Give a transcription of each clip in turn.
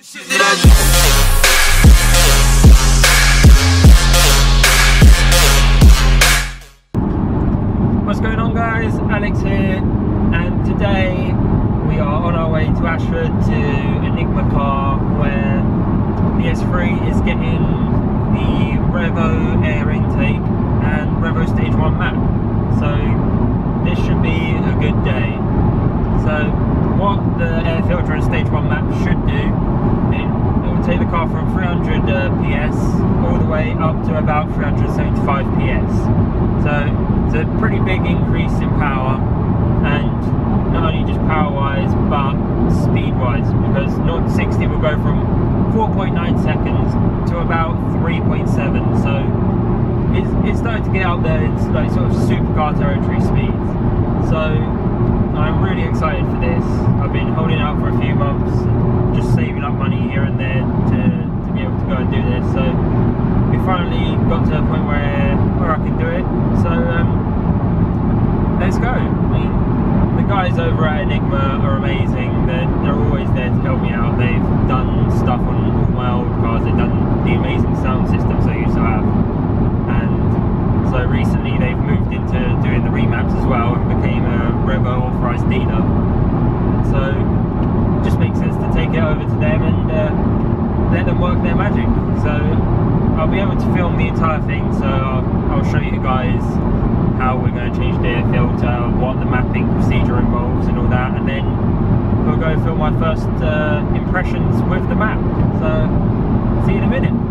What's going on guys? Alex here and today we are on our way to Ashford to Enigma car where the S3 is getting the Revo air intake and Revo stage 1 map so this should be a good day so what the air filter and stage 1 map should do it, it will take the car from 300 uh, PS all the way up to about 375 PS so it's a pretty big increase in power and not only just power wise but speed wise because 0 to 60 will go from 4.9 seconds to about 3.7 so it's, it's starting to get out there it's like sort of supercar territory speeds. So I'm really excited for this I've been holding out for a few months just saving up money here and there to, to be able to go and do this so we finally got to a point where where I can do it so um, let's go. I mean, the guys over at Enigma are amazing. They're, they're always there to help me out. They've done stuff on all my old cars. They've done the amazing sound systems I used to have. And so recently they've moved into doing the remaps as well and became a Revo authorized dealer. So it just makes sense to take it over to them and uh, let them work their magic. So I'll be able to film the entire thing. So I'll, I'll show you guys how we're going to change the air filter, what the mapping procedure involves and all that, and then we'll go film my first uh, impressions with the map. So, see you in a minute.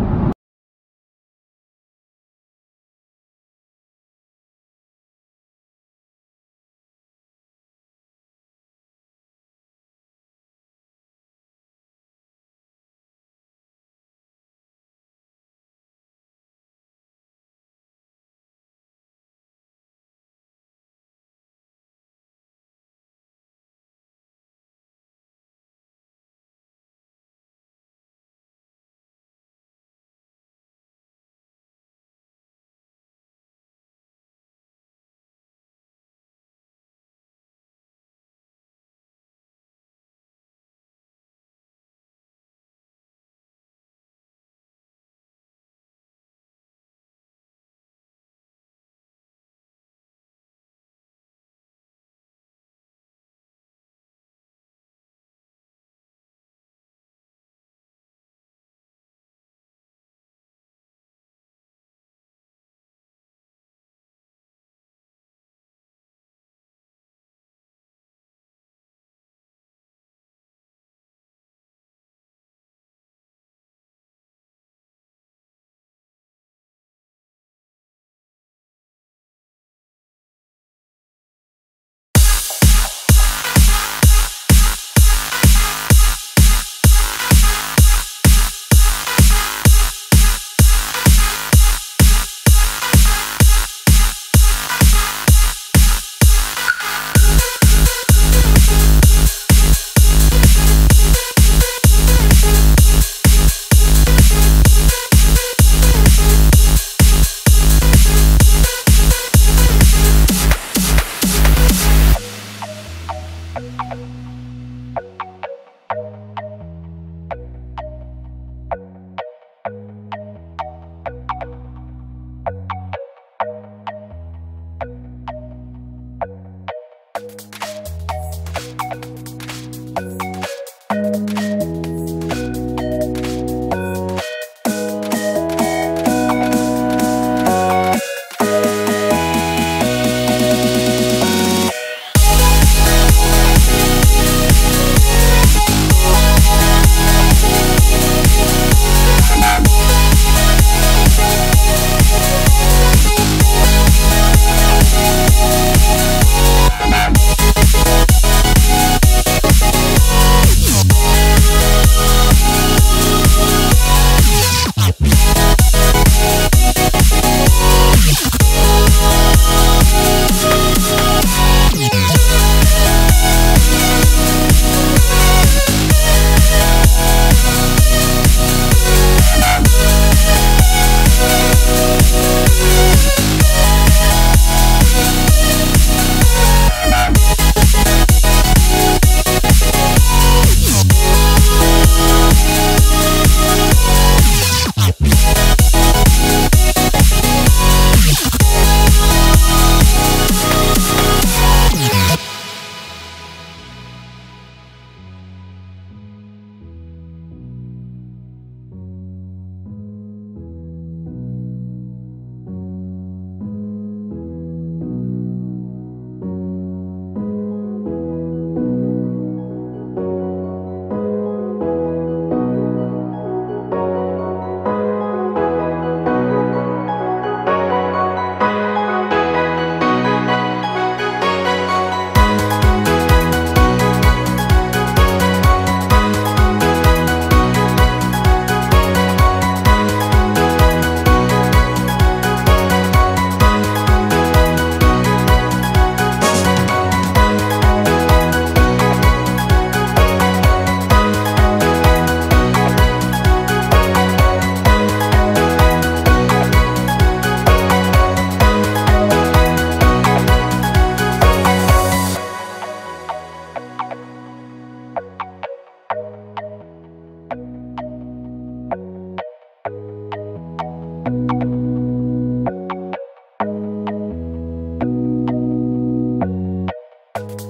Bye.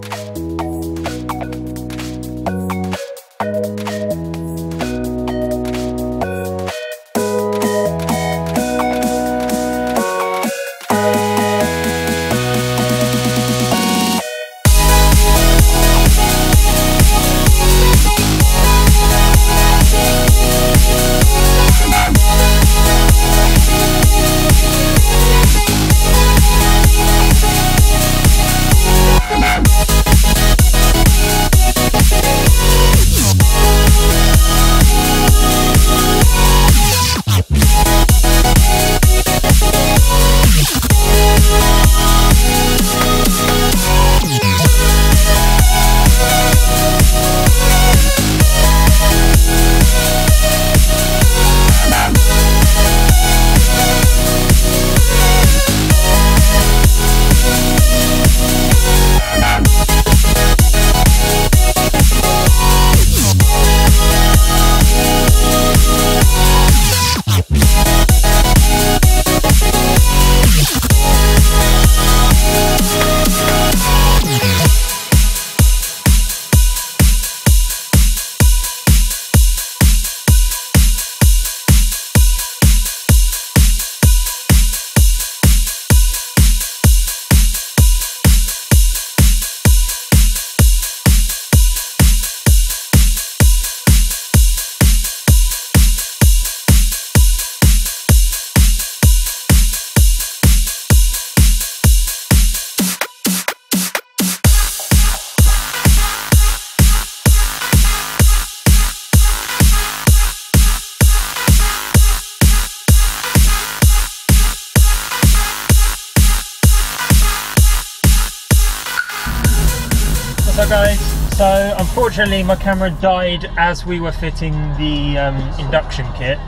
Unfortunately, my camera died as we were fitting the um, induction kit,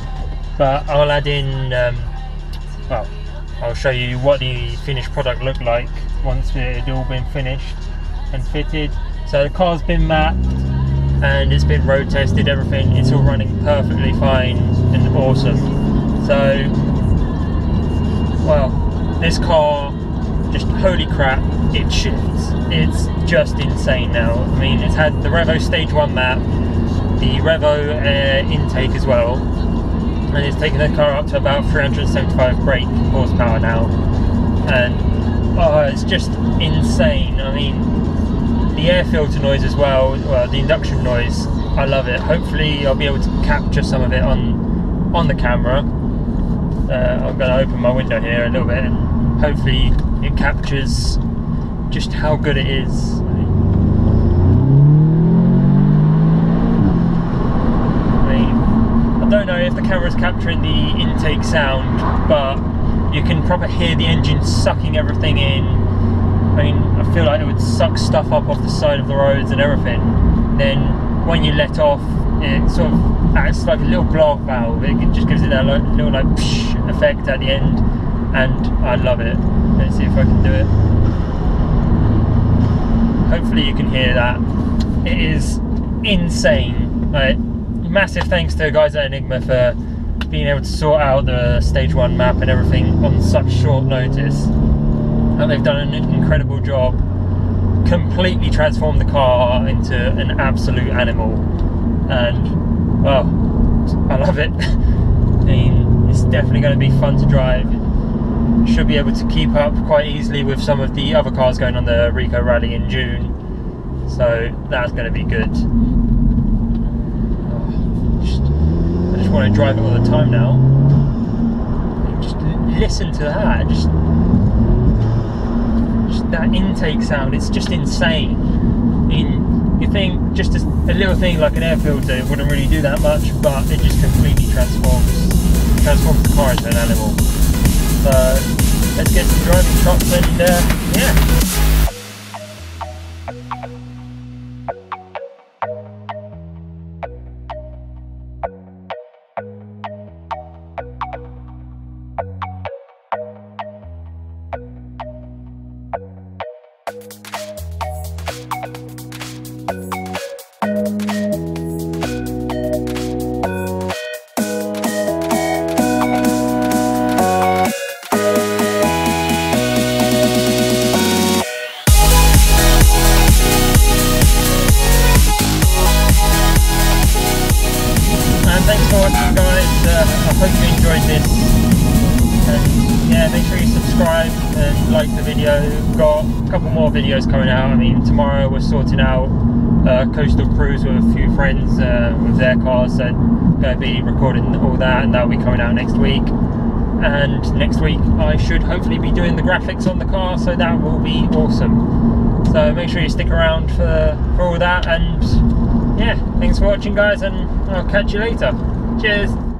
but I'll add in. Um, well, I'll show you what the finished product looked like once it had all been finished and fitted. So the car's been mapped and it's been road tested. Everything it's all running perfectly fine and awesome. So, well, this car just holy crap, it shifts. It's just insane now. I mean, it's had the Revo Stage 1 map, the Revo uh, intake as well, and it's taken the car up to about 375 brake horsepower now. And oh, it's just insane. I mean, the air filter noise as well, well, the induction noise, I love it. Hopefully, I'll be able to capture some of it on on the camera. Uh, I'm going to open my window here a little bit hopefully it captures just how good it is. I don't know if the camera's capturing the intake sound, but you can probably hear the engine sucking everything in. I mean, I feel like it would suck stuff up off the side of the roads and everything. Then when you let off, it sort of acts like a little blow valve. It just gives it that little like psh effect at the end, and I love it. Let's see if I can do it. Hopefully you can hear that. It is insane. Like, massive thanks to the guys at Enigma for being able to sort out the stage one map and everything on such short notice. And they've done an incredible job. Completely transformed the car into an absolute animal. And, well, I love it. I mean, it's definitely going to be fun to drive should be able to keep up quite easily with some of the other cars going on the Rico Rally in June. So that's going to be good. Oh, just, I just want to drive it all the time now. Just listen to that. Just, just that intake sound. It's just insane. I mean, you think just a, a little thing like an air filter wouldn't really do that much, but it just completely transforms transforms the car into an animal. Let's get some driving shots and uh, yeah. Out. I mean, tomorrow we're sorting out a coastal cruise with a few friends uh, with their cars. So going to be recording all that, and that'll be coming out next week. And next week I should hopefully be doing the graphics on the car, so that will be awesome. So make sure you stick around for, for all that. And yeah, thanks for watching, guys, and I'll catch you later. Cheers.